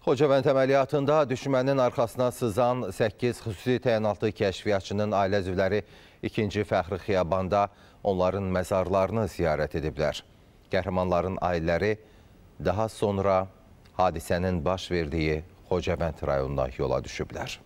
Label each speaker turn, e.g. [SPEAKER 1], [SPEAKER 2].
[SPEAKER 1] Xocavənd əməliyyatında düşmənin arxasına sızan 8 xüsusi təyinatlı kəşfiyyatçının ailə üzvləri 2-ci fəxri xiyabanda onların məzarlarını ziyarət ediblər. Qəhrəmanların ailələri daha sonra hadisənin baş verdiyi Xocavənd rayonuna yola düşüblər.